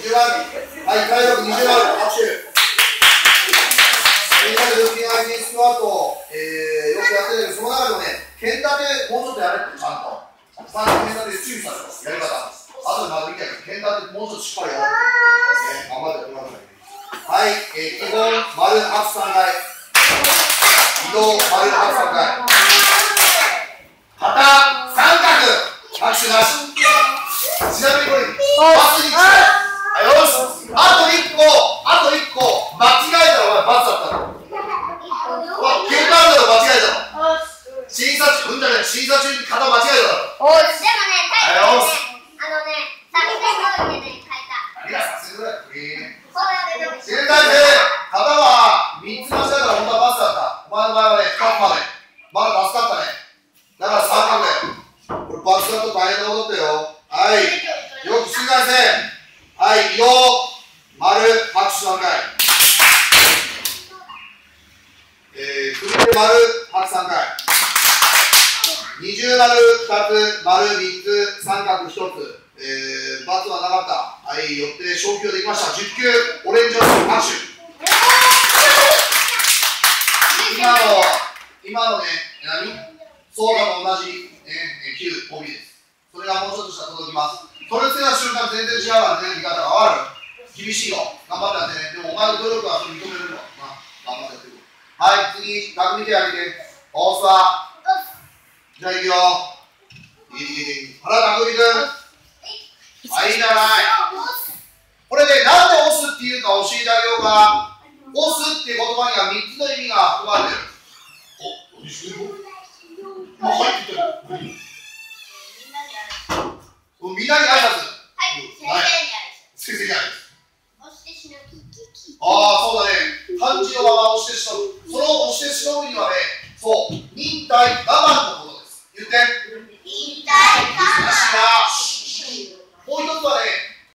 20番。はい体力20番拍手。みんなで腹筋背筋スクワット、えー、よくやってるけどその中でもね剣立てもうちょっとやれってちゃんと。さん剣立て注意されます。やり方。後でまず見て剣立てもうちょっとしっかりやる、えー、頑張ってやってください。はい、えー、基本丸拍3回移動丸拍3回肩三角拍手なしちなみにこれバスに近いはいよしあと1個あと1個間違えたらお前バツだったの喧嘩あるだろ間違えたの審査中うんじゃね審査中に肩間違えただろ。おいでもねタイプねあのね作戦通りでね書いた。いやさすがだええそうやででも新体制肩は3つ間違えたら本当はバツだったお前の場合はね2つまでまだ助かったね。だから三角でこれバツだと大変なことだよはい。よく新体制はい。移動丸拍手3回えー、首で丸拍3回丸2つ丸3つ三角1つ。えー、バツはなかった。はいよって昇級できました。10級オレンジの拍手。今の今のね何？相場と同じ、ね、9帯です。それがもうちょっとしたら届きます。それつけた瞬間全然違うからね見方がわかる厳しいよ。頑張ってやってね。でもお前の努力は認めるの。まあ頑張ってやってくるはい次額見てあげて。大須はじゃあいくよいいいいいい原拓海君はいいじゃないこれで、ね、なんで押すっていうか教えてあげようか押すっていう言葉には3つの意味が含まれてるお何してるのもう入ってきてるみんなに挨拶。はい、先生に挨拶。先生に挨拶。押してしのぶ。ああ、そうだね。漢字のまま押してしのぶ。その押してしのぶにはね、そう、忍耐、我慢 Presidente.